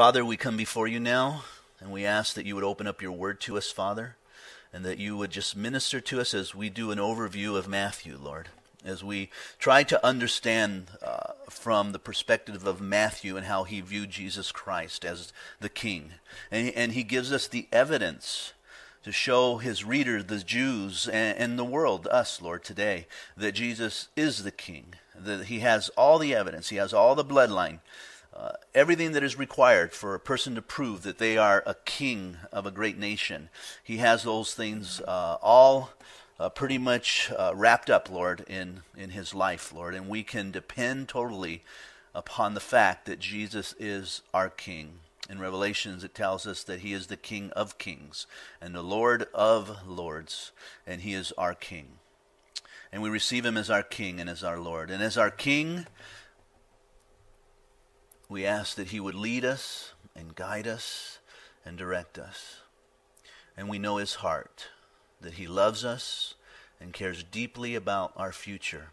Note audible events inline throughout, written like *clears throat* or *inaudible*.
Father, we come before you now, and we ask that you would open up your word to us, Father, and that you would just minister to us as we do an overview of Matthew, Lord as we try to understand uh, from the perspective of Matthew and how he viewed Jesus Christ as the King. And, and he gives us the evidence to show his readers, the Jews, and, and the world, us, Lord, today, that Jesus is the King, that he has all the evidence, he has all the bloodline. Uh, everything that is required for a person to prove that they are a king of a great nation. He has those things uh, all uh, pretty much uh, wrapped up, Lord, in, in his life, Lord. And we can depend totally upon the fact that Jesus is our King. In Revelations, it tells us that he is the King of kings and the Lord of lords, and he is our King. And we receive him as our King and as our Lord. And as our King, we ask that he would lead us and guide us and direct us. And we know his heart that He loves us and cares deeply about our future.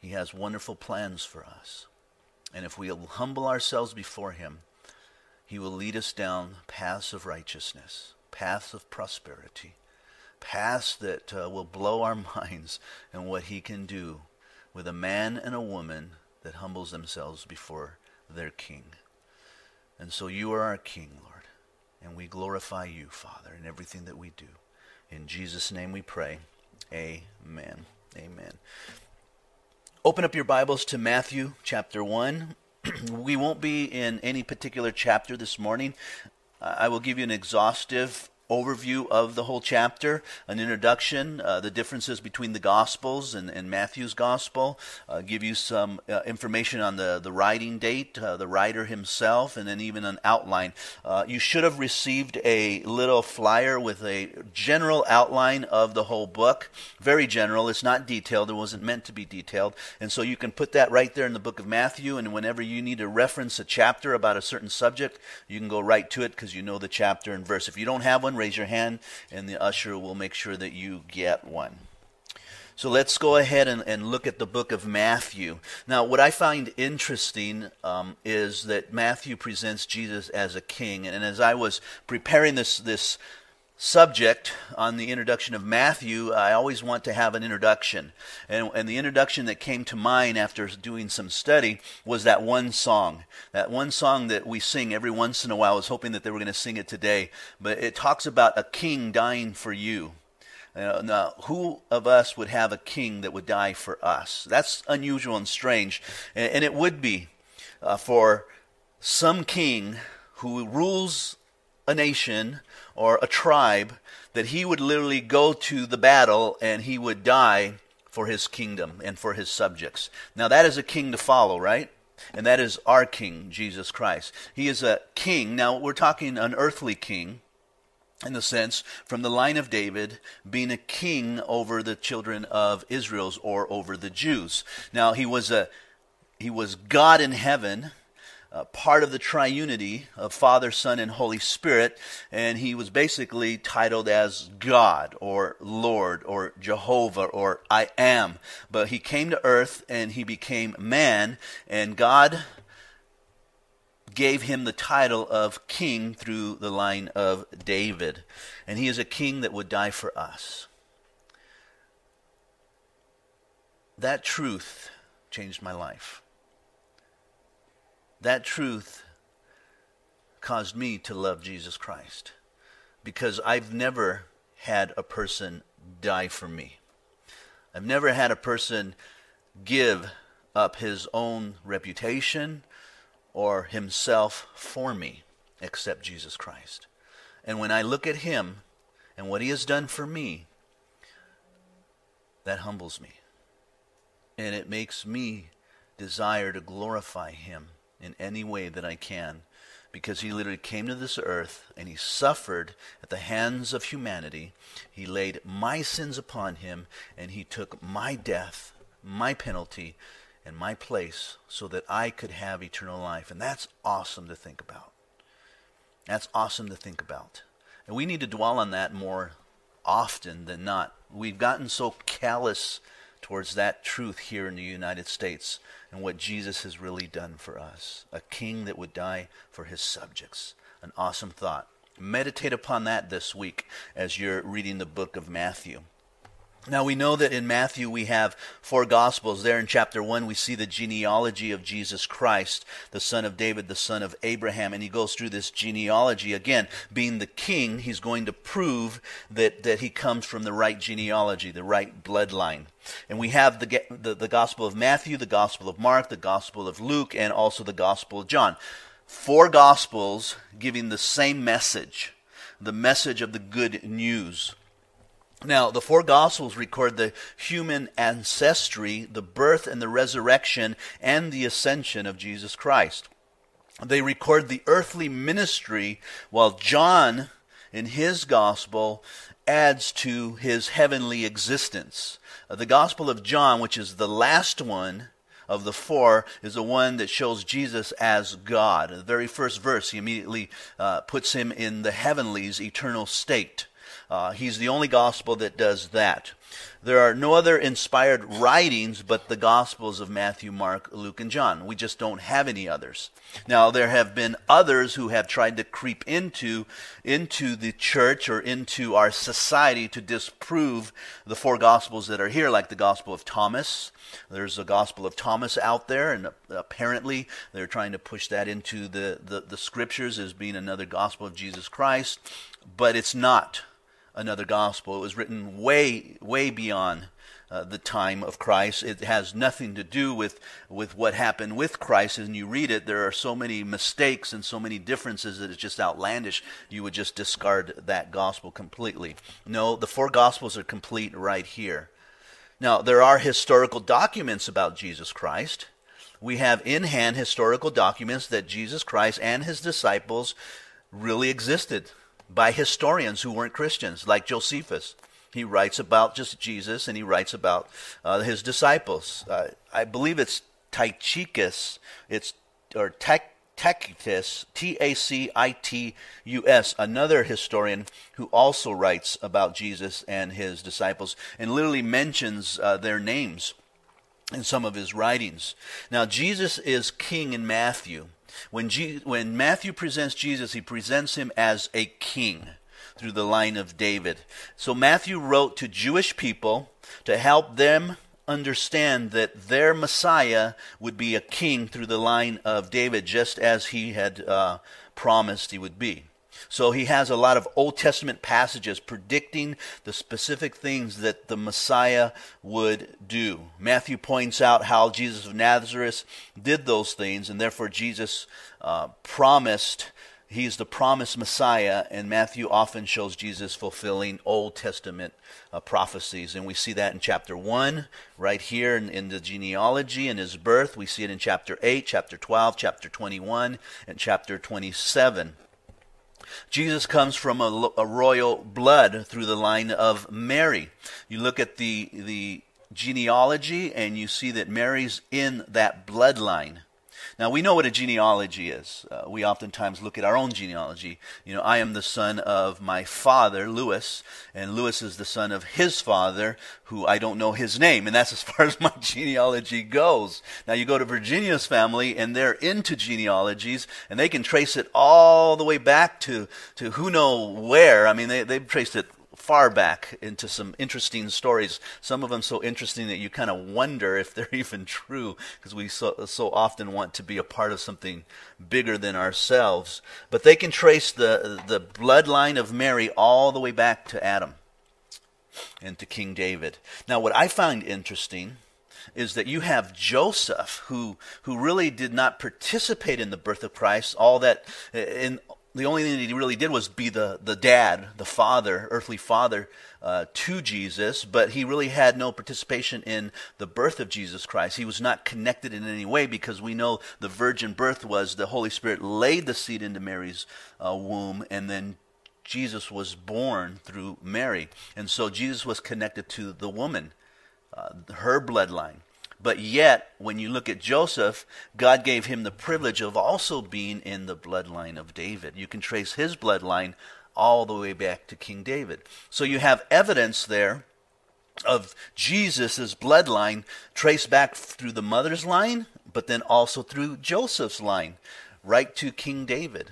He has wonderful plans for us. And if we humble ourselves before Him, He will lead us down paths of righteousness, paths of prosperity, paths that uh, will blow our *laughs* minds and what He can do with a man and a woman that humbles themselves before their King. And so you are our King, Lord. And we glorify you, Father, in everything that we do. In Jesus' name we pray. Amen. Amen. Open up your Bibles to Matthew chapter 1. *clears throat* we won't be in any particular chapter this morning. I will give you an exhaustive overview of the whole chapter, an introduction, uh, the differences between the Gospels and, and Matthew's Gospel, uh, give you some uh, information on the, the writing date, uh, the writer himself, and then even an outline. Uh, you should have received a little flyer with a general outline of the whole book. Very general. It's not detailed. It wasn't meant to be detailed. And so you can put that right there in the book of Matthew, and whenever you need to reference a chapter about a certain subject, you can go right to it because you know the chapter and verse. If you don't have one, raise your hand, and the usher will make sure that you get one. So let's go ahead and, and look at the book of Matthew. Now, what I find interesting um, is that Matthew presents Jesus as a king. And, and as I was preparing this, this subject on the introduction of Matthew, I always want to have an introduction. And, and, the introduction that came to mind after doing some study was that one song. That one song that we sing every once in a while. I was hoping that they were going to sing it today. But it talks about a king dying for you. Uh, now, who of us would have a king that would die for us? That's unusual and strange. And, and it would be uh, for some king who rules a nation or a tribe that he would literally go to the battle and he would die for his kingdom and for his subjects. Now, that is a king to follow, right? And that is our king, Jesus Christ. He is a king. Now, we're talking an earthly king in the sense from the line of David being a king over the children of Israel's or over the Jews. Now, he was a he was God in heaven uh, part of the triunity of Father, Son, and Holy Spirit, and he was basically titled as God or Lord or Jehovah or I am. But he came to earth and he became man, and God gave him the title of king through the line of David. And he is a king that would die for us. That truth changed my life. That truth caused me to love Jesus Christ because I've never had a person die for me. I've never had a person give up his own reputation or himself for me except Jesus Christ. And when I look at him and what he has done for me, that humbles me. And it makes me desire to glorify him in any way that I can because he literally came to this earth and he suffered at the hands of humanity. He laid my sins upon him and he took my death, my penalty, and my place so that I could have eternal life. And that's awesome to think about. That's awesome to think about. And we need to dwell on that more often than not. We've gotten so callous towards that truth here in the United States and what Jesus has really done for us. A king that would die for his subjects. An awesome thought. Meditate upon that this week as you're reading the book of Matthew. Now we know that in Matthew we have four gospels. There in chapter 1 we see the genealogy of Jesus Christ, the son of David, the son of Abraham, and he goes through this genealogy again. Being the king, he's going to prove that, that he comes from the right genealogy, the right bloodline. And we have the, the, the gospel of Matthew, the gospel of Mark, the gospel of Luke, and also the gospel of John. Four gospels giving the same message, the message of the good news. Now, the four Gospels record the human ancestry, the birth and the resurrection, and the ascension of Jesus Christ. They record the earthly ministry, while John, in his Gospel, adds to his heavenly existence. Uh, the Gospel of John, which is the last one, of the four is the one that shows Jesus as God. the very first verse, he immediately uh, puts him in the heavenlies, eternal state. Uh, he's the only gospel that does that. There are no other inspired writings but the Gospels of Matthew, Mark, Luke, and John. We just don't have any others. Now, there have been others who have tried to creep into, into the church or into our society to disprove the four Gospels that are here, like the Gospel of Thomas. There's a Gospel of Thomas out there, and apparently they're trying to push that into the, the, the Scriptures as being another Gospel of Jesus Christ, but it's not another gospel. It was written way, way beyond uh, the time of Christ. It has nothing to do with, with what happened with Christ. And you read it, there are so many mistakes and so many differences that it's just outlandish. You would just discard that gospel completely. No, the four gospels are complete right here. Now, there are historical documents about Jesus Christ. We have in hand historical documents that Jesus Christ and his disciples really existed by historians who weren't Christians, like Josephus. He writes about just Jesus and he writes about uh, his disciples. Uh, I believe it's Tychicus, it's or Tacitus, T A C I T U S, another historian who also writes about Jesus and his disciples and literally mentions uh, their names in some of his writings. Now, Jesus is king in Matthew. When, G- when Matthew presents Jesus, he presents him as a king through the line of David. So Matthew wrote to Jewish people to help them understand that their Messiah would be a king through the line of David, just as he had uh, promised he would be. So he has a lot of Old Testament passages predicting the specific things that the Messiah would do. Matthew points out how Jesus of Nazareth did those things, and therefore Jesus uh, promised. He's the promised Messiah, and Matthew often shows Jesus fulfilling Old Testament uh, prophecies. And we see that in chapter 1, right here in, in the genealogy and his birth. We see it in chapter 8, chapter 12, chapter 21, and chapter 27. Jesus comes from a, a, royal blood through the line of Mary. You look at the, the genealogy and you see that Mary's in that bloodline. Now, we know what a genealogy is. Uh, we oftentimes look at our own genealogy. You know, I am the son of my father, Lewis, and Lewis is the son of his father, who I don't know his name, and that's as *laughs* far as my genealogy goes. Now, you go to Virginia's family, and they're into genealogies, and they can trace it all the way back to, to who know where. I mean, they, they've traced it far back into some interesting stories. Some of them so interesting that you kind of wonder if they're *laughs* even true because we so, so often want to be a part of something bigger than ourselves. But they can trace the, the bloodline of Mary all the way back to Adam and to King David. Now, what I find interesting is that you have Joseph, who who really did not participate in the birth of Christ. All that in the only thing that he really did was be the, the dad, the father, earthly father uh, to Jesus, but he really had no participation in the birth of Jesus Christ. He was not connected in any way because we know the virgin birth was the Holy Spirit laid the seed into Mary's uh, womb, and then Jesus was born through Mary. And so Jesus was connected to the woman, uh, her bloodline. But yet, when you look at Joseph, God gave him the privilege of also being in the bloodline of David. You can trace his bloodline all the way back to King David. So you have evidence there of Jesus' bloodline traced back through the mother's line, but then also through Joseph's line, right to King David,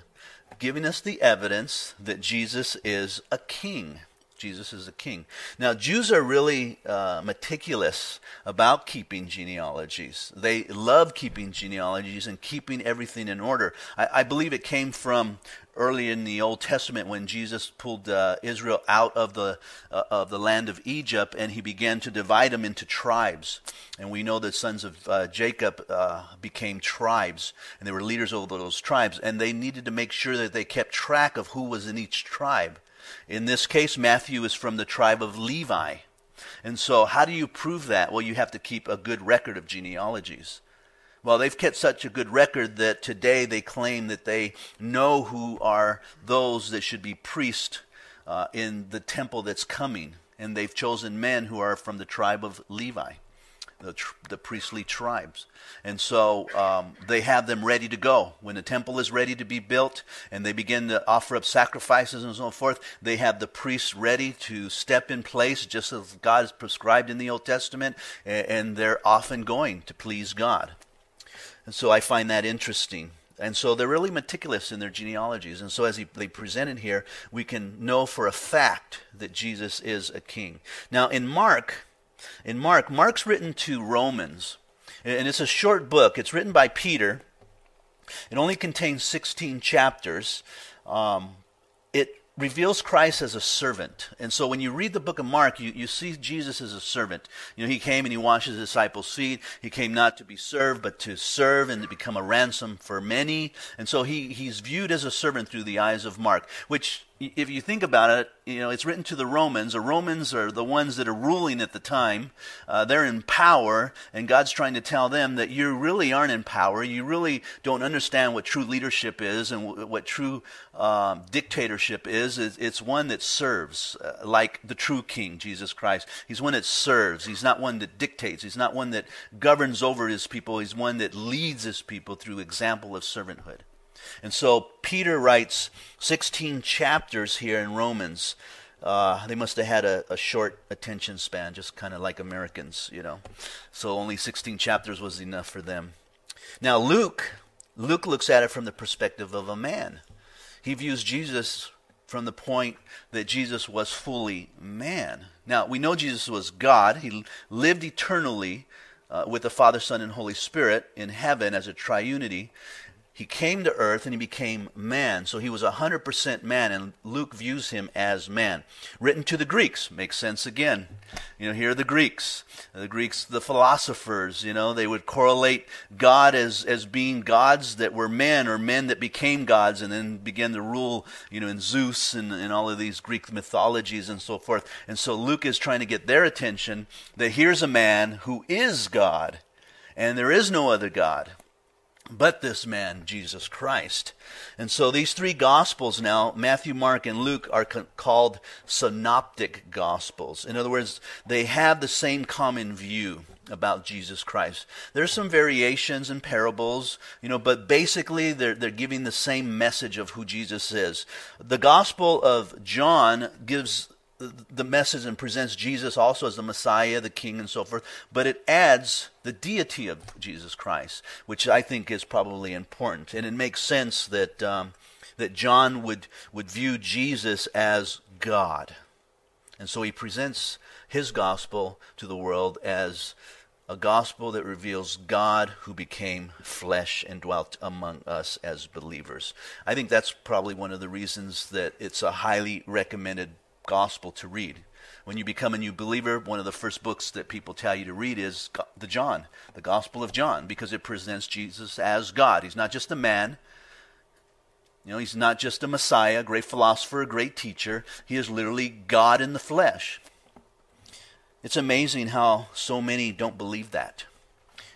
giving us the evidence that Jesus is a king. Jesus is a king. Now, Jews are really uh, meticulous about keeping genealogies. They love keeping genealogies and keeping everything in order. I, I believe it came from early in the Old Testament when Jesus pulled uh, Israel out of the uh, of the land of Egypt and he began to divide them into tribes. And we know the sons of uh, Jacob uh, became tribes and they were leaders over those tribes and they needed to make sure that they kept track of who was in each tribe. In this case, Matthew is from the tribe of Levi. And so, how do you prove that? Well, you have to keep a good record of genealogies. Well, they've kept such a good record that today they claim that they know who are those that should be priests uh, in the temple that's coming. And they've chosen men who are from the tribe of Levi the, tr- the priestly tribes. And so um, they have them ready to go. When the temple is ready to be built and they begin to offer up sacrifices and so forth, they have the priests ready to step in place just as God has prescribed in the Old Testament, and, and they're often going to please God. And so I find that interesting. And so they're really meticulous in their genealogies. And so as he, they presented here, we can know for a fact that Jesus is a king. Now in Mark, in Mark. Mark's written to Romans, and it's a short book. It's written by Peter. It only contains 16 chapters. Um, it reveals Christ as a servant. And so when you read the book of Mark, you, you see Jesus as a servant. You know, he came and he washed his disciples' feet. He came not to be served, but to serve and to become a ransom for many. And so he, he's viewed as a servant through the eyes of Mark, which if you think about it, you know, it's written to the Romans. The Romans are the ones that are ruling at the time. Uh, they're in power, and God's trying to tell them that you really aren't in power. You really don't understand what true leadership is and w- what true um, dictatorship is. It's one that serves, uh, like the true King, Jesus Christ. He's one that serves. He's not one that dictates. He's not one that governs over his people. He's one that leads his people through example of servanthood. And so Peter writes 16 chapters here in Romans. Uh, they must have had a, a short attention span, just kind of like Americans, you know. So only 16 chapters was enough for them. Now, Luke, Luke looks at it from the perspective of a man. He views Jesus from the point that Jesus was fully man. Now, we know Jesus was God. He lived eternally uh, with the Father, Son, and Holy Spirit in heaven as a triunity. He came to earth and he became man. So he was 100% man, and Luke views him as man. Written to the Greeks, makes sense again. You know, here are the Greeks. The Greeks, the philosophers, you know, they would correlate God as, as being gods that were men or men that became gods and then began to rule, you know, in Zeus and, and all of these Greek mythologies and so forth. And so Luke is trying to get their attention that here's a man who is God, and there is no other God but this man, Jesus Christ. And so these three gospels now, Matthew, Mark, and Luke, are co- called synoptic gospels. In other words, they have the same common view about Jesus Christ. There's some variations and parables, you know, but basically they're, they're giving the same message of who Jesus is. The gospel of John gives the message and presents Jesus also as the Messiah, the King, and so forth, but it adds the deity of Jesus Christ, which I think is probably important. And it makes sense that, um, that John would, would view Jesus as God. And so he presents his gospel to the world as a gospel that reveals God who became flesh and dwelt among us as believers. I think that's probably one of the reasons that it's a highly recommended gospel to read. When you become a new believer, one of the first books that people tell you to read is the John, the Gospel of John, because it presents Jesus as God. He's not just a man. You know, he's not just a Messiah, a great philosopher, a great teacher. He is literally God in the flesh. It's amazing how so many don't believe that.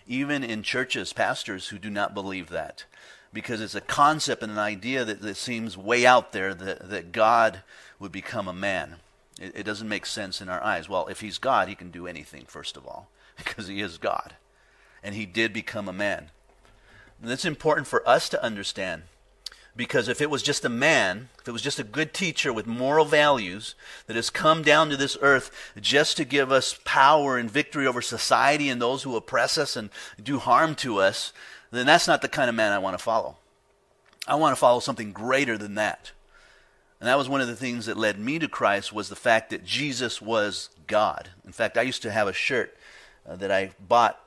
Even in churches, pastors who do not believe that. Because it's a concept and an idea that, that seems way out there that, that God would become a man. It, it doesn't make sense in our eyes. Well, if he's God, he can do anything, first of all, *laughs* because he is God. And he did become a man. And it's important for us to understand Because if it was just a man, if it was just a good teacher with moral values that has come down to this earth just to give us power and victory over society and those who oppress us and do harm to us, then that's not the kind of man I want to follow. I want to follow something greater than that. And that was one of the things that led me to Christ was the fact that Jesus was God. In fact, I used to have a shirt uh, that I bought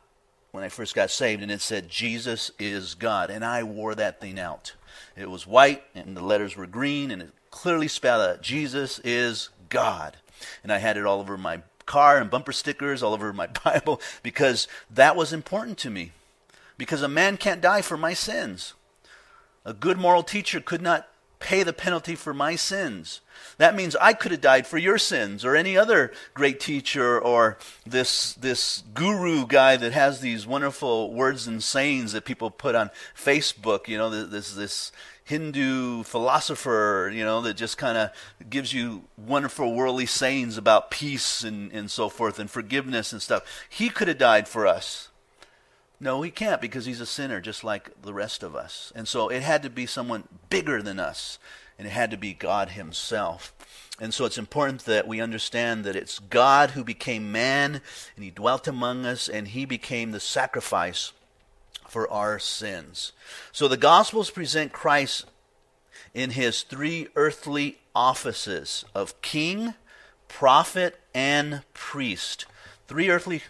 when I first got saved, and it said, Jesus is God. And I wore that thing out. It was white, and the letters were green, and it clearly spelled out, Jesus is God. And I had it all over my car and bumper stickers, all over my *laughs* Bible, because that was important to me. Because a man can't die for my sins. A good moral teacher could not pay the penalty for my sins. That means I could have died for your sins or any other great teacher or this this guru guy that has these wonderful words and sayings that people put on Facebook, you know, this this Hindu philosopher, you know, that just kind of gives you wonderful worldly sayings about peace and, and so forth and forgiveness and stuff. He could have died for us. No, he can't because he's a sinner just like the rest of us. And so it had to be someone bigger than us, and it had to be God himself. And so it's important that we understand that it's God who became man, and he dwelt among us, and he became the sacrifice for our sins. So the Gospels present Christ in his three earthly offices of king, prophet, and priest. Three earthly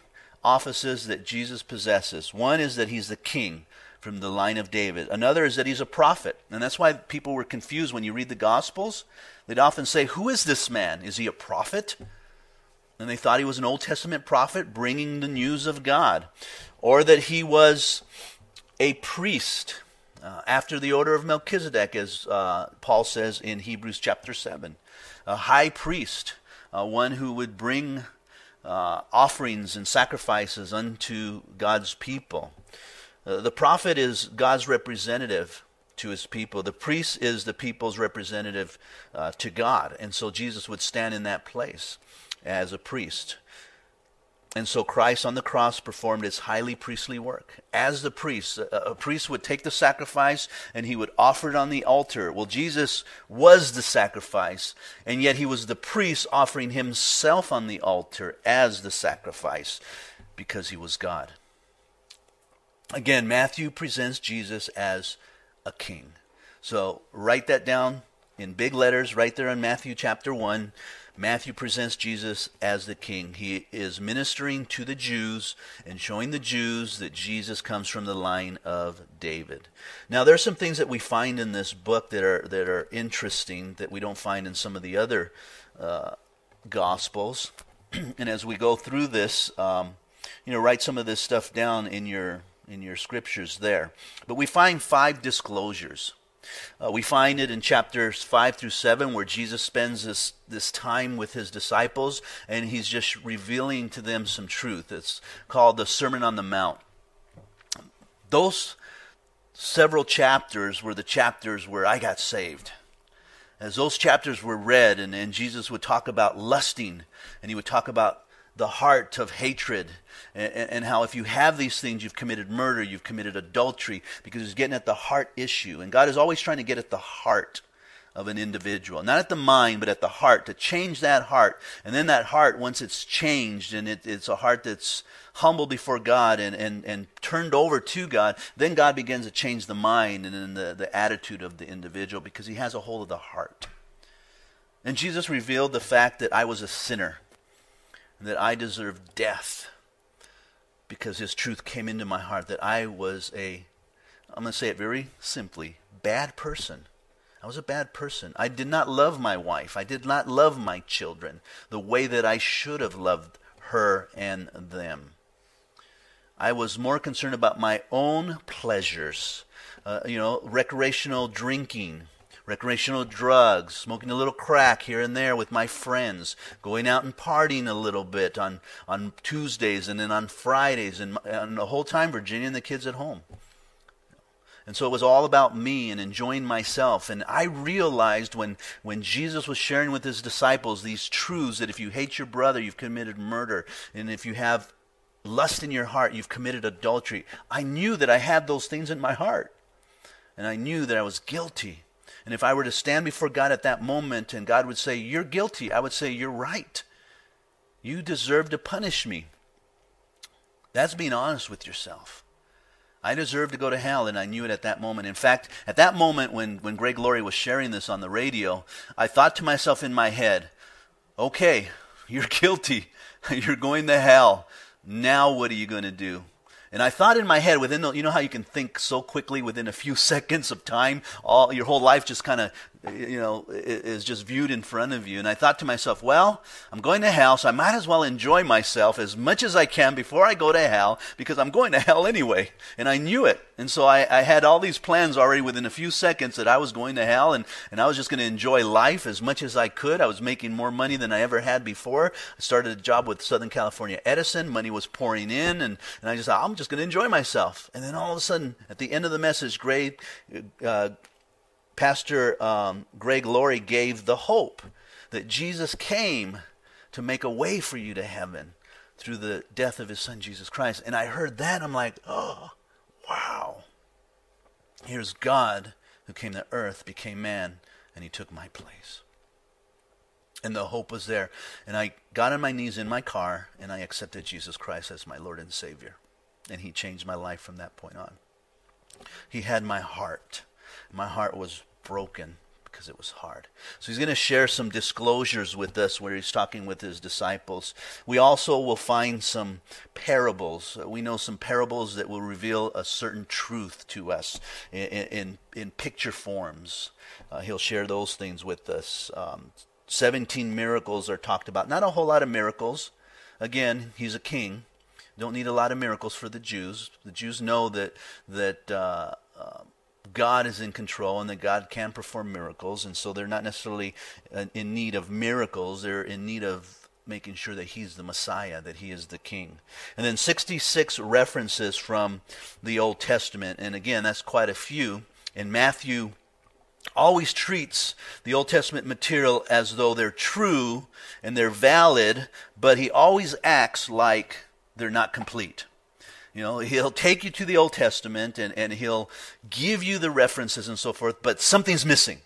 offices that Jesus possesses. One is that he's the king from the line of David. Another is that he's a prophet. And that's why people were confused when you read the Gospels. They'd often say, Who is this man? Is he a prophet? And they thought he was an Old Testament prophet bringing the news of God. Or that he was a priest uh, after the order of Melchizedek, as uh, Paul says in Hebrews chapter 7. A high priest, uh, one who would bring uh, offerings and sacrifices unto God's people. Uh, the prophet is God's representative to his people. The priest is the people's representative uh, to God. And so Jesus would stand in that place as a priest. And so Christ on the cross performed his highly priestly work. As the priest, a, a, priest would take the sacrifice and he would offer it on the altar. Well, Jesus was the sacrifice, and yet he was the priest offering himself on the altar as the sacrifice because he was God. Again, Matthew presents Jesus as a king. So write that down in big letters right there in Matthew chapter 1. Matthew presents Jesus as the king. He is ministering to the Jews and showing the Jews that Jesus comes from the line of David. Now, there are some things that we find in this book that are that are interesting that we don't find in some of the other uh, gospels. *clears throat* and as we go through this, um, you know, write some of this stuff down in your in your scriptures there. But we find five disclosures uh, we find it in chapters 5 through 7 where Jesus spends this, this time with his disciples and he's just revealing to them some truth. It's called the Sermon on the Mount. Those several chapters were the chapters where I got saved. As those chapters were read, and, and Jesus would talk about lusting, and he would talk about the heart of hatred and, and, how if you have these things, you've committed murder, you've committed adultery, because he's getting at the heart issue. And God is always trying to get at the heart of an individual. Not at the mind, but at the heart, to change that heart. And then that heart, once it's changed and it, it's a heart that's humble before God and, and, and turned over to God, then God begins to change the mind and then the, the attitude of the individual because he has a hold of the heart. And Jesus revealed the fact that I was a sinner that I deserved death because his truth came into my heart that I was a, I'm going to say it very simply, bad person. I was a bad person. I did not love my wife. I did not love my children the way that I should have loved her and them. I was more concerned about my own pleasures, uh, you know, recreational drinking, recreational drugs, smoking a little crack here and there with my friends, going out and partying a little bit on, on Tuesdays and then on Fridays, and, and the whole time Virginia and the kids at home. And so it was all about me and enjoying myself. And I realized when, when Jesus was sharing with his disciples these truths that if you hate your brother, you've committed murder. And if you have lust in your heart, you've committed adultery. I knew that I had those things in my heart. And I knew that I was guilty And if I were to stand before God at that moment and God would say, You're guilty, I would say, You're right. You deserve to punish me. That's being honest with yourself. I deserve to go to hell, and I knew it at that moment. In fact, at that moment when, when Greg Laurie was sharing this on the radio, I thought to myself in my head, okay, *laughs* you're guilty. *laughs* you're going to hell. Now what are you going to do? And I thought in my head, within the, you know how you can think so quickly within a few *laughs* seconds of time, all your whole life just kind of you know, is just viewed in front of you. And I thought to myself, well, I'm going to hell, so I might as well enjoy myself as much as I can before I go to hell, because I'm going to hell anyway. And I knew it. And so I, I had all these plans already within a few seconds that I was going to hell, and, and I was just going to enjoy life as much as I could. I was making more money than I ever had before. I started a job with Southern California Edison. Money was pouring in, and, and I just thought, I'm just going to enjoy myself. And then all of a sudden, at the end of the message, Gray, uh, Pastor um, Greg Laurie gave the hope that Jesus came to make a way for you to heaven through the death of his son Jesus Christ. And I heard that, I'm like, oh, wow. Here's God who came to earth, became man, and he took my place. And the hope was there. And I got on my knees in my car and I accepted Jesus Christ as my Lord and Savior. And he changed my life from that point on. He had my heart. My heart was broken because it was hard. So he's going to share some disclosures with us where he's talking with his disciples. We also will find some parables. We know some parables that will reveal a certain truth to us in, in, in picture forms. Uh, he'll share those things with us. Um, 17 miracles are talked about. Not a whole lot of miracles. Again, he's a king. Don't need a lot of miracles for the Jews. The Jews know that that uh, uh, God is in control and that God can perform miracles, and so they're not necessarily uh, in need of miracles. They're in need of making sure that He's the Messiah, that He is the King. And then 66 references from the Old Testament, and again, that's quite a few. And Matthew always treats the Old Testament material as though they're true and they're valid, but he always acts like they're not complete. You know, he'll take you to the Old Testament and, and he'll give you the references and so forth, but something's missing.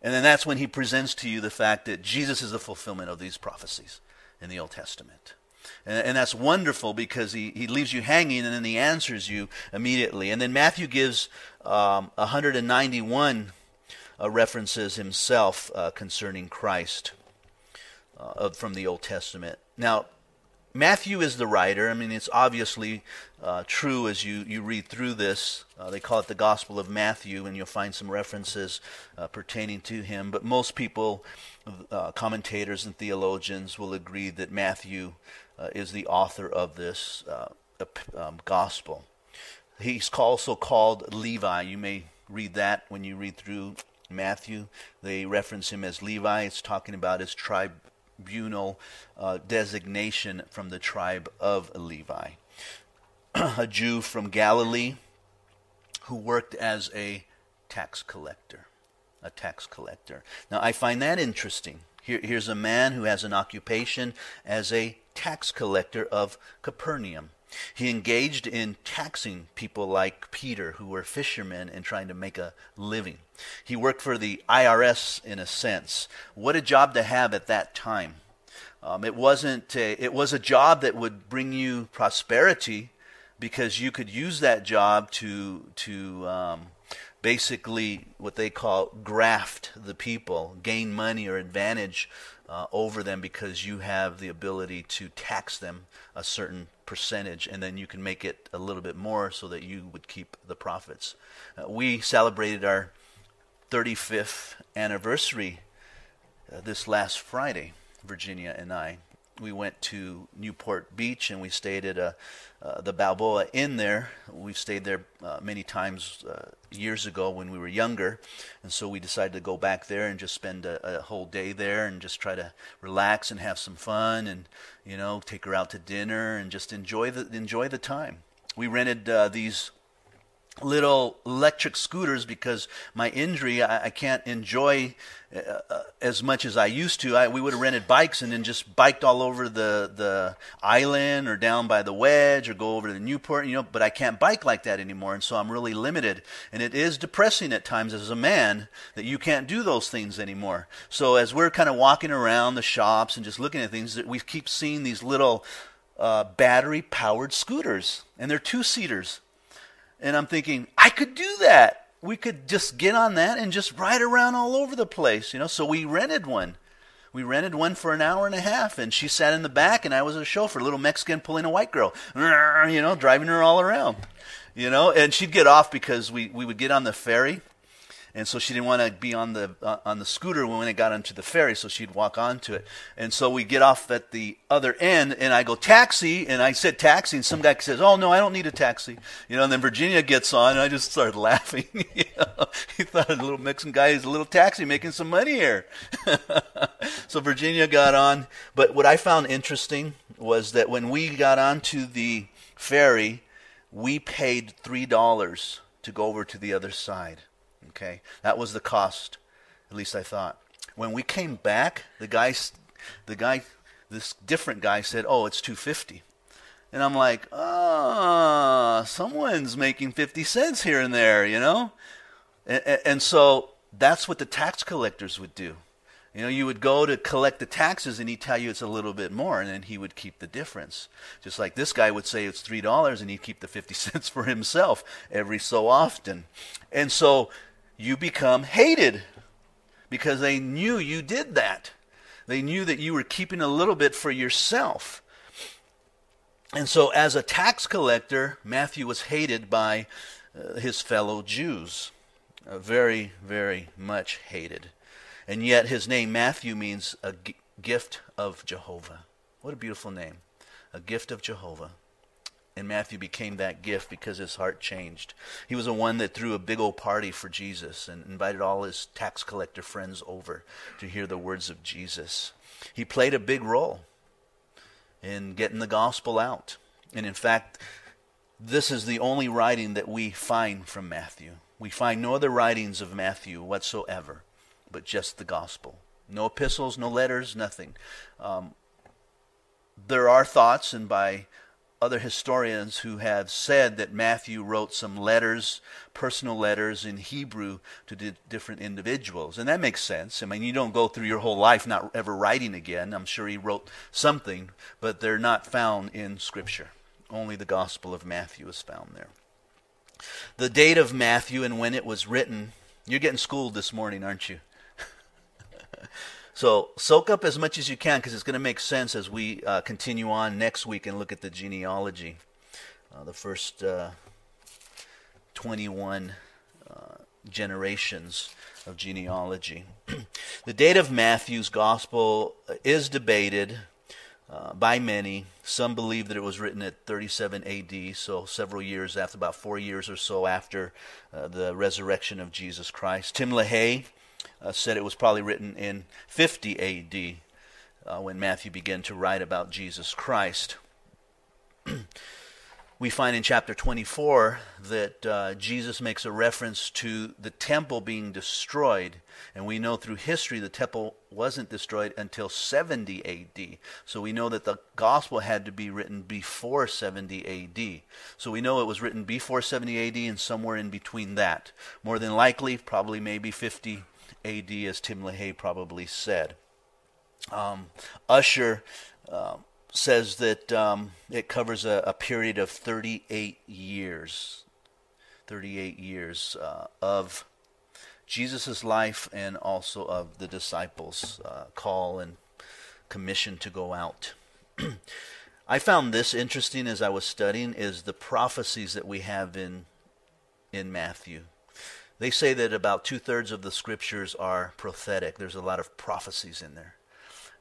And then that's when he presents to you the fact that Jesus is the fulfillment of these prophecies in the Old Testament. And, and, that's wonderful because he, he leaves you hanging and then he answers you immediately. And then Matthew gives um, 191 uh, references himself uh, concerning Christ uh, from the Old Testament. Now, Matthew is the writer. I mean, it's obviously uh, true as you, you read through this. Uh, they call it the Gospel of Matthew, and you'll find some references uh, pertaining to him. But most people, uh, commentators and theologians, will agree that Matthew uh, is the author of this uh, um, Gospel. He's also called Levi. You may read that when you read through Matthew. They reference him as Levi. It's talking about his tribe tribunal uh, designation from the tribe of Levi. *clears throat* a Jew from Galilee who worked as a tax collector. A tax collector. Now, I find that interesting. Here, here's a man who has an occupation as a tax collector of Capernaum. He engaged in taxing people like Peter, who were fishermen and trying to make a living. He worked for the IRS in a sense. What a job to have at that time. Um, it wasn't a, it was a job that would bring you prosperity because you could use that job to to um, basically what they call graft the people, gain money or advantage uh, over them because you have the ability to tax them a certain percentage and then you can make it a little bit more so that you would keep the profits. Uh, we celebrated our 35th anniversary uh, this last Friday, Virginia and I. We went to Newport Beach and we stayed at a, uh, the Balboa Inn there. We've stayed there uh, many times uh, years ago when we were younger, and so we decided to go back there and just spend a, a, whole day there and just try to relax and have some fun and you know take her out to dinner and just enjoy the enjoy the time. We rented uh, these little electric scooters because my injury I, I can't enjoy uh, uh, as much as I used to. I, we would have rented bikes and then just biked all over the the island or down by the wedge or go over to the Newport, you know. But I can't bike like that anymore, and so I'm really limited. And it is depressing at times as a man that you can't do those things anymore. So as we're kind of walking around the shops and just looking at things, that we keep seeing these little uh, battery powered scooters, and they're two seaters and I'm thinking, I could do that. We could just get on that and just ride around all over the place, you know. So we rented one. We rented one for an hour and a half, and she sat in the back, and I was a chauffeur, little Mexican pulling a white girl, *laughs* you know, driving her all around, you know. And she'd get off because we, we would get on the ferry, and so she didn't want to be on the uh, on the scooter when it got onto the ferry, so she'd walk onto it. And so we get off at the other end, and I go taxi, and I said taxi, and some guy says, "Oh no, I don't need a taxi," you know. And then Virginia gets on, and I just started *laughs* laughing. you know? He thought a little Mexican guy is a little taxi making some money here. *laughs* so Virginia got on, but what I found interesting was that when we got onto the ferry, we paid three dollars to go over to the other side. Okay, that was the cost. At least I thought. When we came back, the guy, the guy, this different guy said, "Oh, it's 250." And I'm like, ah, oh, someone's making 50 cents here and there, you know? And, and, so that's what the tax collectors would do. You know, you would go to collect the taxes and he'd tell you it's a little bit more and then he would keep the difference. Just like this guy would say it's $3 and he'd keep the 50 *laughs* cents for himself every so often. And so you become hated because they knew you did that. They knew that you were keeping a little bit for yourself. And so, as a tax collector, Matthew was hated by uh, his fellow Jews. Uh, very, very much hated. And yet, his name, Matthew, means a gift of Jehovah. What a beautiful name. A gift of Jehovah. And Matthew became that gift because his heart changed. He was the one that threw a big old party for Jesus and invited all his tax collector friends over to hear the words of Jesus. He played a big role in getting the gospel out. And in fact, this is the only writing that we find from Matthew. We find no other writings of Matthew whatsoever, but just the gospel. No epistles, no letters, nothing. Um, there are thoughts, and by other historians who have said that Matthew wrote some letters, personal letters in Hebrew to di- different individuals. And that makes sense. I mean, you don't go through your whole life not ever writing again. I'm sure he wrote something, but they're not found in Scripture. Only the Gospel of Matthew is found there. The date of Matthew and when it was written, you're getting schooled this morning, aren't you? *laughs* So soak up as much as you can because it's going to make sense as we uh, continue on next week and look at the genealogy. Uh, the first uh, 21 uh, generations of genealogy. *clears throat* the date of Matthew's gospel is debated uh, by many. Some believe that it was written at 37 AD, so several years after, about four years or so after uh, the resurrection of Jesus Christ. Tim LaHaye uh, said it was probably written in 50 AD uh, when Matthew began to write about Jesus Christ. *clears throat* we find in chapter 24 that uh, Jesus makes a reference to the temple being destroyed. And we know through history the temple wasn't destroyed until 70 AD. So we know that the gospel had to be written before 70 AD. So we know it was written before 70 AD and somewhere in between that. More than likely, probably maybe 50 AD, as Tim LaHaye probably said. Um, Ussher uh, says that um, it covers a, a, period of 38 years, 38 years uh, of Jesus' life and also of the disciples' uh, call and commission to go out. *clears throat* I found this interesting as I was studying is the prophecies that we have in in Matthew. They say that about two thirds of the scriptures are prophetic. There's a lot of prophecies in there.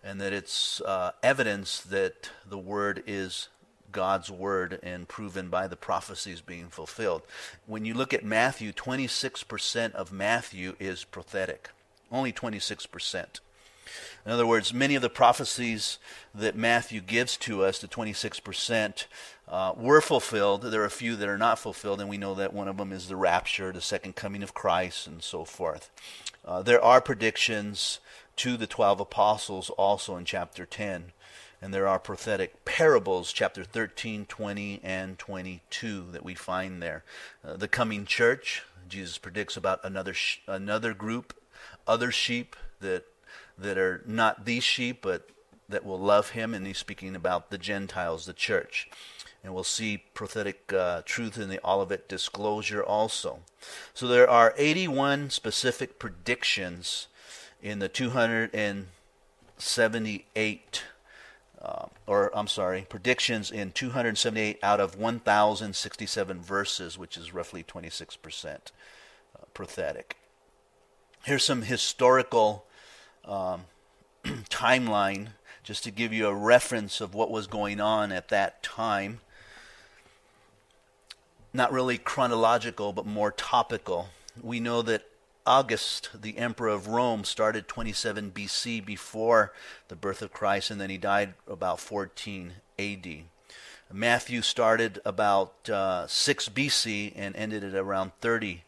And that it's uh, evidence that the word is God's word and proven by the prophecies being fulfilled. When you look at Matthew, 26% of Matthew is prophetic. Only 26%. In other words, many of the prophecies that Matthew gives to us, the 26%, uh, were fulfilled. There are a few that are not fulfilled, and we know that one of them is the rapture, the second coming of Christ, and so forth. Uh, there are predictions to the 12 apostles also in chapter 10. And there are prophetic parables, chapter 13, 20, and 22, that we find there. Uh, the coming church, Jesus predicts about another sh- another group, other sheep that that are not these sheep, but that will love him. And he's speaking about the Gentiles, the church. And we'll see prophetic uh, truth in the Olivet disclosure also. So there are 81 specific predictions in the 278 uh, or I'm sorry, predictions in 278 out of 1,067 verses, which is roughly 26% uh, prophetic. Here's some historical um, *clears throat* timeline just to give you a reference of what was going on at that time. Not really chronological, but more topical. We know that Augustus, the emperor of Rome, started 27 BC before the birth of Christ, and then he died about 14 AD. Matthew started about uh, 6 BC and ended at around 30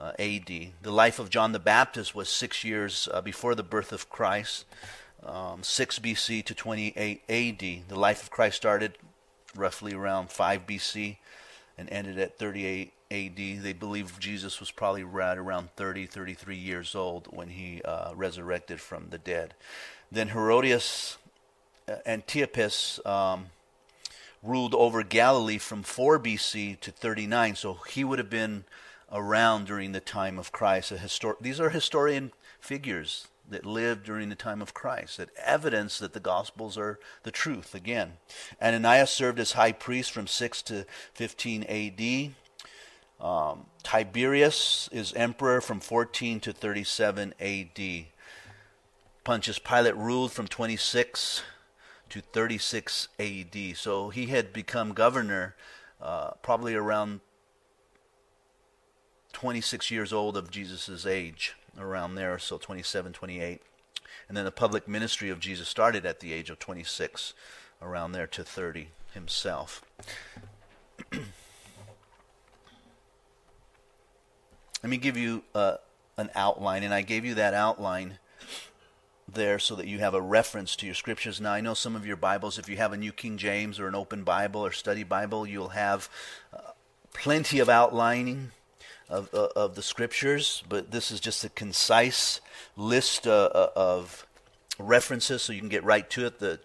uh, AD. The life of John the Baptist was six years uh, before the birth of Christ, um, 6 BC to 28 AD. The life of Christ started roughly around 5 BC and ended at 38 AD. They believe Jesus was probably right around 30, 33 years old when he uh, resurrected from the dead. Then Herodias uh, Antiochus um, ruled over Galilee from 4 BC to 39, so he would have been around during the time of Christ. Histor- these are historian figures that lived during the time of Christ, that evidence that the Gospels are the truth again. Ananias served as high priest from 6 to 15 AD. Um, Tiberius is emperor from 14 to 37 AD. Pontius Pilate ruled from 26 to 36 AD. So he had become governor uh, probably around 26 years old of Jesus' age, around there, so 27, 28. And then the public ministry of Jesus started at the age of 26, around there to 30 himself. *clears throat* Let me give you uh, an outline, and I gave you that outline there so that you have a reference to your scriptures. Now, I know some of your Bibles, if you have a New King James or an Open Bible or Study Bible, you'll have uh, plenty of outlining of, uh, of the scriptures, but this is just a concise list uh, uh of references so you can get right to it. The,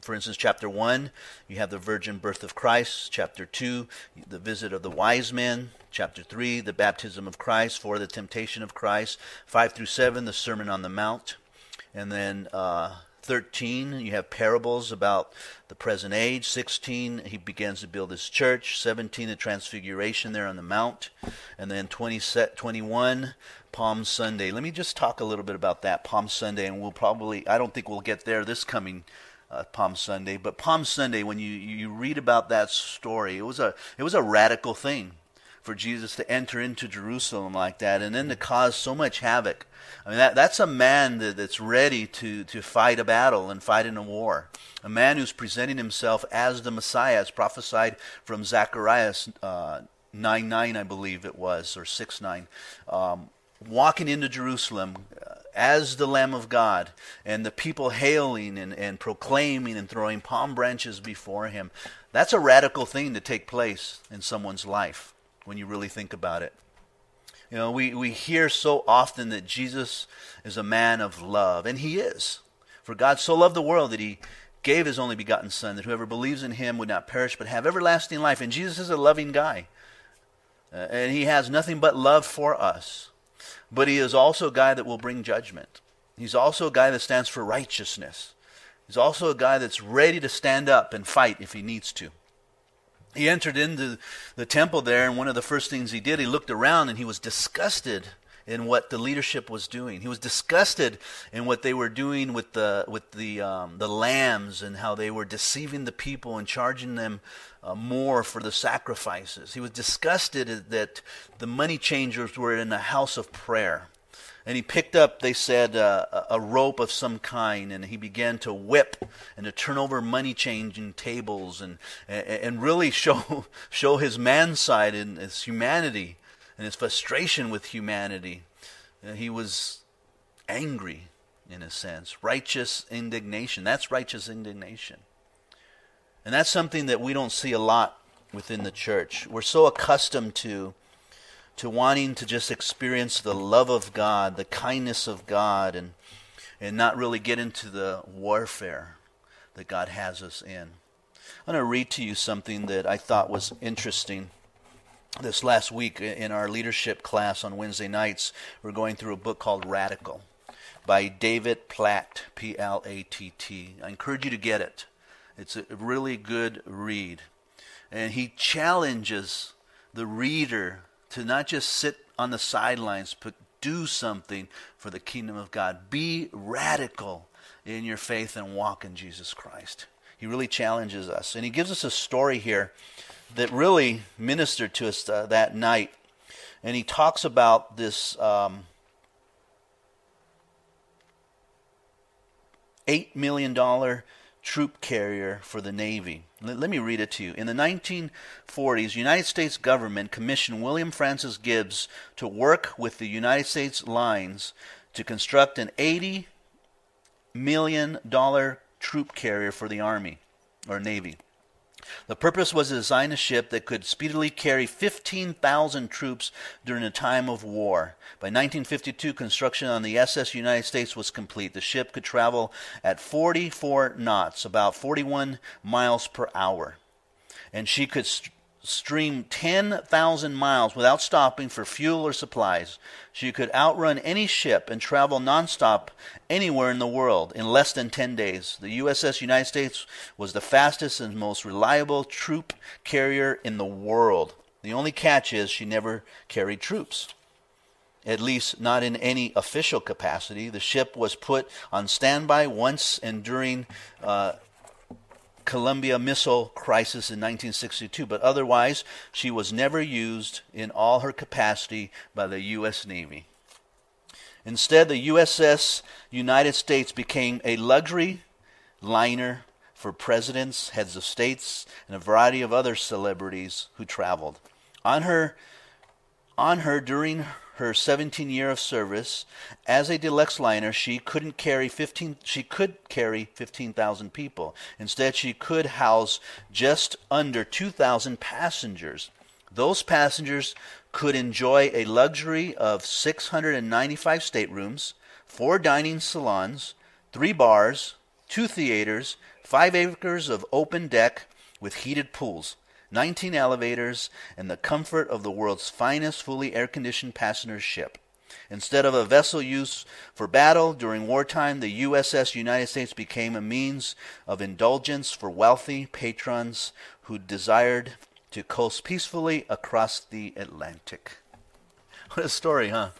for instance, chapter 1, you have the virgin birth of Christ. Chapter 2, the visit of the wise men. Chapter 3, the baptism of Christ. 4, the temptation of Christ. 5 through 7, the Sermon on the Mount. And then uh, 13, you have parables about the present age. 16, he begins to build his church. 17, the transfiguration there on the mount. And then 20, 21, Palm Sunday. Let me just talk a little bit about that Palm Sunday, and we'll probably, I don't think we'll get there this coming uh, Palm Sunday, but Palm Sunday, when you, you read about that story, it was a, it was a radical thing for Jesus to enter into Jerusalem like that and then to cause so much havoc. I mean, that, that's a man that, that's ready to, to fight a battle and fight in a war. A man who's presenting himself as the Messiah, as prophesied from Zacharias uh, 9 9, I believe it was, or 6 9. Um, walking into Jerusalem uh, as the Lamb of God, and the people hailing and, and proclaiming and throwing palm branches before him. That's a radical thing to take place in someone's life when you really think about it. You know, we, we hear so often that Jesus is a man of love, and he is. For God so loved the world that he gave his only begotten Son, that whoever believes in him would not perish but have everlasting life. And Jesus is a loving guy. Uh, and he has nothing but love for us. But he is also a guy that will bring judgment. He's also a guy that stands for righteousness. He's also a guy that's ready to stand up and fight if he needs to he entered into the temple there, and one of the first things he did, he looked around and he was disgusted in what the leadership was doing. He was disgusted in what they were doing with the with the um, the lambs and how they were deceiving the people and charging them uh, more for the sacrifices. He was disgusted that the money changers were in a house of prayer. And he picked up, they said, uh, a rope of some kind, and he began to whip and to turn over money changing tables and, and really *laughs* show, show his man side and his humanity and his frustration with humanity. Uh, he was angry, in a sense. Righteous indignation. That's righteous indignation. And that's something that we don't see a lot within the church. We're so accustomed to to wanting to just experience the love of God, the kindness of God, and, and not really get into the warfare that God has us in. I'm going to read to you something that I thought was interesting. This last week in our leadership class on Wednesday nights, we're going through a book called Radical by David Platt, P L A T T. I encourage you to get it. It's a really good read. And he challenges the reader to not just sit on the sidelines, but do something for the kingdom of God. Be radical in your faith and walk in Jesus Christ. He really challenges us. And he gives us a story here that really ministered to us uh, that night. And he talks about this um, $8 million troop carrier for the Navy. Let, let me read it to you. In the 1940s, United States government commissioned William Francis Gibbs to work with the United States Lines to construct an 80 million dollar troop carrier for the Army or Navy. The purpose was to design a ship that could speedily carry 15,000 troops during a time of war. By 1952, construction on the SS United States was complete. The ship could travel at 44 knots, about 41 miles per hour, and she could stream 10,000 miles without stopping for fuel or supplies. She could outrun any ship and travel nonstop anywhere in the world in less than 10 days. The USS United States was the fastest and most reliable troop carrier in the world. The only catch is she never carried troops. At least not in any official capacity. The ship was put on standby once and during uh, Columbia missile crisis in 1962, but otherwise, she was never used in all her capacity by the U.S. Navy. Instead, the USS United States became a luxury liner for presidents, heads of states, and a variety of other celebrities who traveled. On her, on her during her 17 year of service as a deluxe liner, she couldn't carry 15 she could carry 15,000 people. Instead, she could house just under 2,000 passengers. Those passengers could enjoy a luxury of 695 staterooms, four dining salons, three bars, two theaters, five acres of open deck with heated pools. 19 elevators, and the comfort of the world's finest fully air conditioned passenger ship. Instead of a vessel used for battle during wartime, the USS United States became a means of indulgence for wealthy patrons who desired to coast peacefully across the Atlantic. What a story, huh?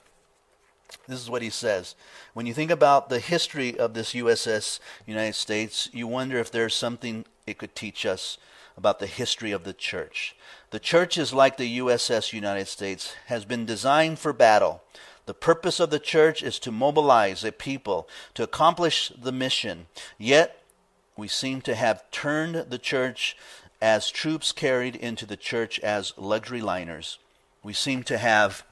This is what he says. When you think about the history of this USS United States, you wonder if there's something it could teach us about the history of the church. The church is like the USS United States, has been designed for battle. The purpose of the church is to mobilize a people to accomplish the mission. Yet, we seem to have turned the church as troops carried into the church as luxury liners. We seem to have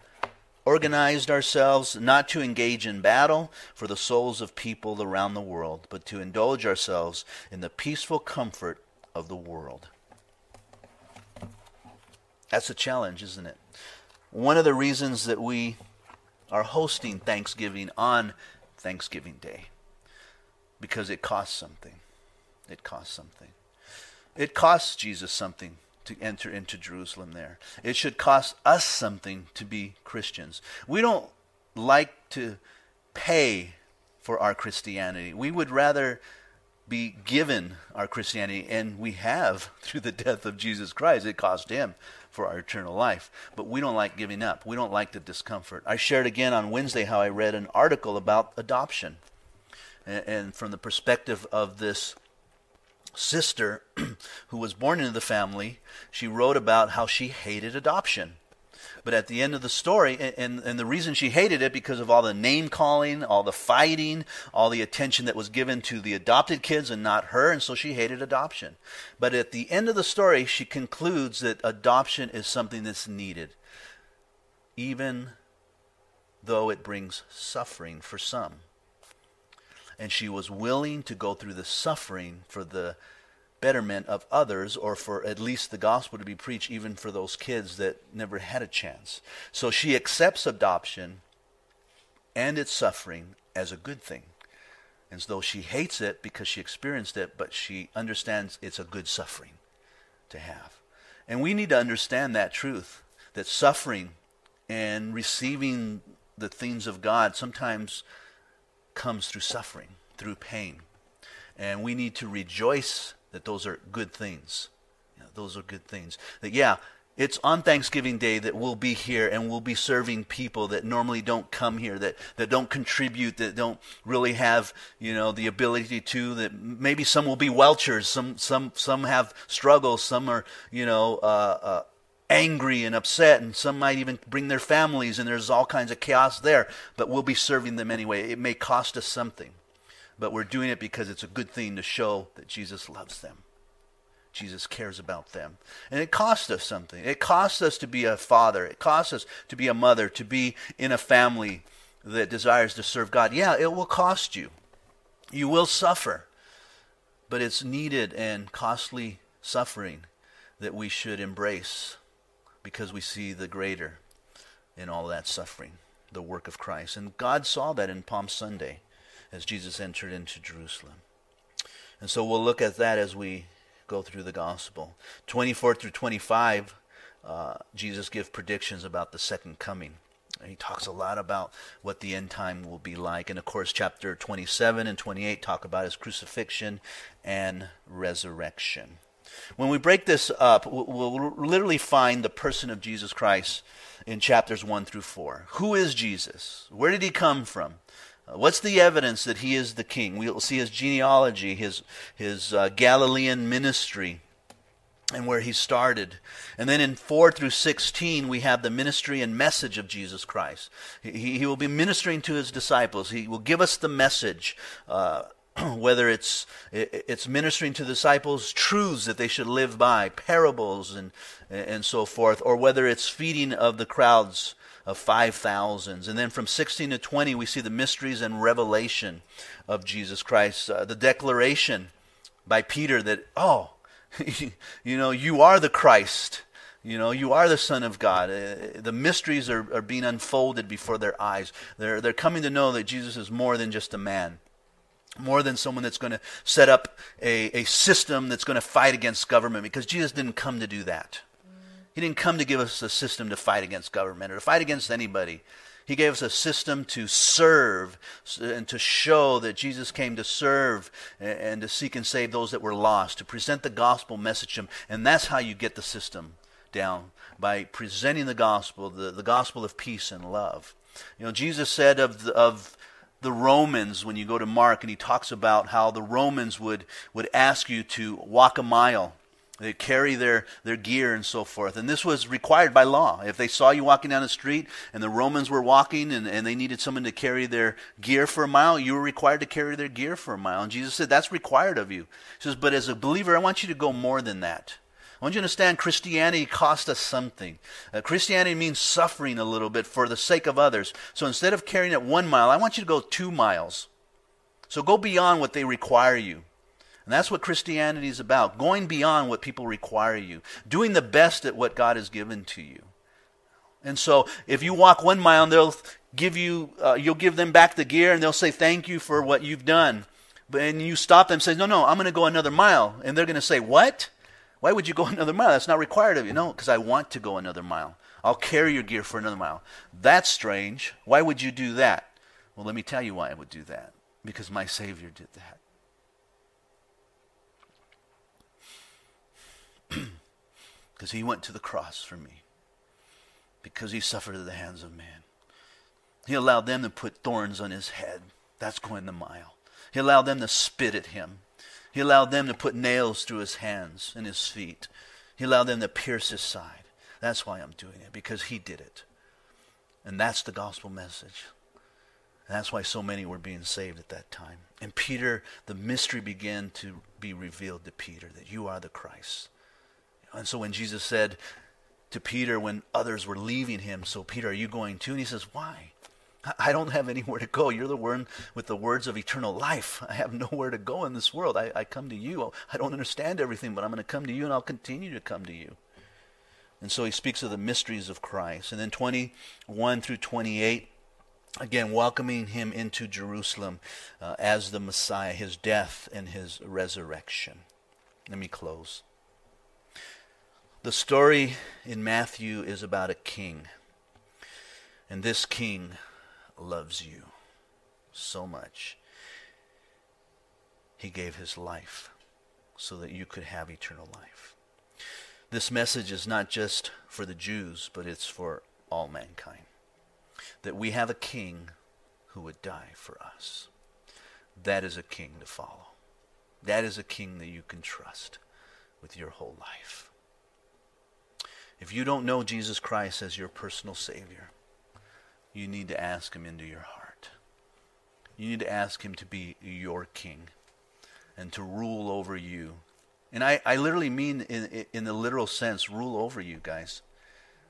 organized ourselves not to engage in battle for the souls of people around the world, but to indulge ourselves in the peaceful comfort of the world. That's a challenge, isn't it? One of the reasons that we are hosting Thanksgiving on Thanksgiving Day because it costs something. It costs something. It costs Jesus something to enter into Jerusalem there. It should cost us something to be Christians. We don't like to pay for our Christianity. We would rather be given our Christianity, and we have *laughs* through the death of Jesus Christ. It cost him for our eternal life. But we don't like giving up. We don't like the discomfort. I shared again on Wednesday how I read an article about adoption. And, and from the perspective of this sister *clears throat* who was born into the family, she wrote about how she hated adoption. But at the end of the story, and, and, the reason she hated it because of all the name calling, all the fighting, all the attention that was given to the adopted kids and not her, and so she hated adoption. But at the end of the story, she concludes that adoption is something that's needed, even though it brings suffering for some. And she was willing to go through the suffering for the betterment of others or for at least the gospel to be preached even for those kids that never had a chance. So she accepts adoption and its suffering as a good thing. And though she hates it because she experienced it, but she understands it's a good suffering to have. And we need to understand that truth that suffering and receiving the things of God sometimes comes through suffering, through pain. And we need to rejoice that those are good things. You know, those are good things. That, yeah, it's on Thanksgiving Day that we'll be here and we'll be serving people that normally don't come here, that, that don't contribute, that don't really have, you know, the ability to, that maybe some will be welchers, some, some, some have struggles, some are, you know, uh, uh, angry and upset, and some might even bring their families, and there's all kinds of chaos there, but we'll be serving them anyway. It may cost us something but we're doing it because it's a good thing to show that Jesus loves them. Jesus cares about them. And it costs us something. It costs us to be a father. It costs us to be a mother, to be in a family that desires to serve God. Yeah, it will cost you. You will suffer. But it's needed and costly suffering that we should embrace because we see the greater in all that suffering, the work of Christ. And God saw that in Palm Sunday as Jesus entered into Jerusalem. And so we'll look at that as we go through the gospel. 24 through 25, uh, Jesus gives predictions about the second coming. He talks a lot about what the end time will be like. And of course, chapter 27 and 28 talk about his crucifixion and resurrection. When we break this up, we'll literally find the person of Jesus Christ in chapters 1 through 4. Who is Jesus? Where did he come from? What's the evidence that he is the king? We'll see his genealogy, his, his uh, Galilean ministry, and where he started. And then in 4 through 16, we have the ministry and message of Jesus Christ. He, he will be ministering to his disciples, he will give us the message. Uh, *clears throat* whether it's it's ministering to disciples truths that they should live by, parables and and so forth, or whether it's feeding of the crowds of five thousands. And then from 16 to 20, we see the mysteries and revelation of Jesus Christ. Uh, the declaration by Peter that, oh, *laughs* you know, you are the Christ. You know, you are the Son of God. Uh, the mysteries are, are being unfolded before their eyes. They're, they're coming to know that Jesus is more than just a man, more than someone that's going to set up a, a system that's going to fight against government, because Jesus didn't come to do that. He didn't come to give us a system to fight against government or to fight against anybody. He gave us a system to serve and to show that Jesus came to serve and to seek and save those that were lost, to present the gospel message to them. And that's how you get the system down, by presenting the gospel, the, the gospel of peace and love. You know, Jesus said of the, of the Romans, when you go to Mark, and he talks about how the Romans would, would ask you to walk a mile they carry their, their gear and so forth. And this was required by law. If they saw you walking down the street and the Romans were walking and, and they needed someone to carry their gear for a mile, you were required to carry their gear for a mile. And Jesus said, That's required of you. He says, But as a believer, I want you to go more than that. I want you to understand Christianity cost us something. Uh, Christianity means suffering a little bit for the sake of others. So instead of carrying it one mile, I want you to go two miles. So go beyond what they require you. And that's what Christianity is about going beyond what people require you, doing the best at what God has given to you. And so if you walk one mile, they'll give you, uh, you'll give them back the gear and they'll say thank you for what you've done. And you stop them and say, no, no, I'm going to go another mile. And they're going to say, what? Why would you go *laughs* another mile? That's not required of you. No, because I want to go another mile. I'll carry your gear for another mile. That's strange. Why would you do that? Well, let me tell you why I would do that. Because my Savior did that. *clears throat* because he went to the cross for me, because he suffered at the hands of man. He allowed them to put thorns on his head. That's going the mile. He allowed them to spit at him. He allowed them to put nails through his hands and his feet. He allowed them to pierce his side. That's why I'm doing it, because he did it. And that's the gospel message. And that's why so many were being saved at that time. And Peter, the mystery began to be revealed to Peter that you are the Christ. And so when Jesus said to Peter, when others were leaving him, So, Peter, are you going too? And he says, Why? I don't have anywhere to go. You're the one with the words of eternal life. I have *laughs* nowhere to go in this world. I, I come to you. I don't understand everything, but I'm going to come to you and I'll continue to come to you. And so he speaks of the mysteries of Christ. And then 21 through 28, again, welcoming him into Jerusalem uh, as the Messiah, his death and his resurrection. Let me close. The story in Matthew is about a king. And this king loves you so much. He gave his life so that you could have eternal life. This message is not just for the Jews, but it's for all mankind. That we have a king who would die for us. That is a king to follow. That is a king that you can trust with your whole life. If you don't know Jesus Christ as your personal Savior, you need to ask Him into your heart. You need to ask Him to be your king and to rule over you and I, I literally mean in, in the literal sense, rule over you guys.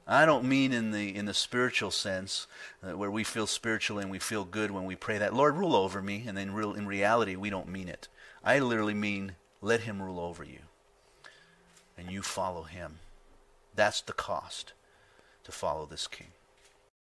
I don't mean in the in the spiritual sense, uh, where we feel spiritual and we feel good when we pray that Lord rule over me, and then real in reality we don't mean it. I literally mean let Him rule over you, and you follow Him. That's the cost to follow this King.